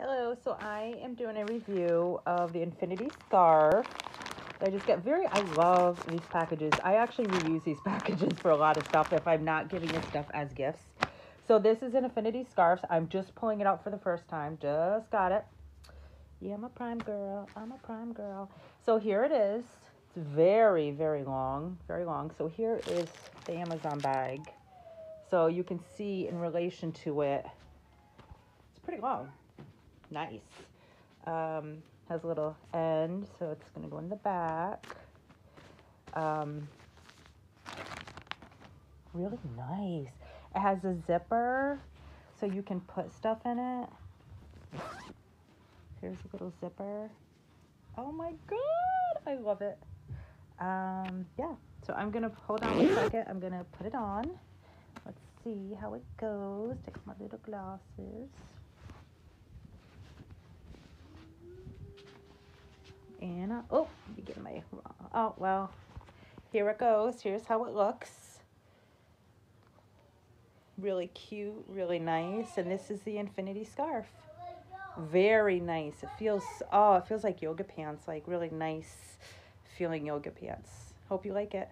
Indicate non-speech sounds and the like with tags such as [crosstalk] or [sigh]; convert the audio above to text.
Hello, so I am doing a review of the Infinity Scarf. I just get very, I love these packages. I actually reuse these [laughs] packages for a lot of stuff if I'm not giving this stuff as gifts. So this is an Infinity Scarf. I'm just pulling it out for the first time. Just got it. Yeah, I'm a prime girl. I'm a prime girl. So here it is. It's very, very long, very long. So here is the Amazon bag. So you can see in relation to it, it's pretty long nice. Um, has a little end, so it's going to go in the back. Um, really nice. It has a zipper, so you can put stuff in it. Here's a little zipper. Oh my god, I love it. Um, yeah, so I'm gonna hold on a second. I'm gonna put it on. Let's see how it goes. Take my little glasses. Oh, you get my, oh, well, here it goes. Here's how it looks. Really cute, really nice. And this is the infinity scarf. Very nice. It feels, oh, it feels like yoga pants, like really nice feeling yoga pants. Hope you like it.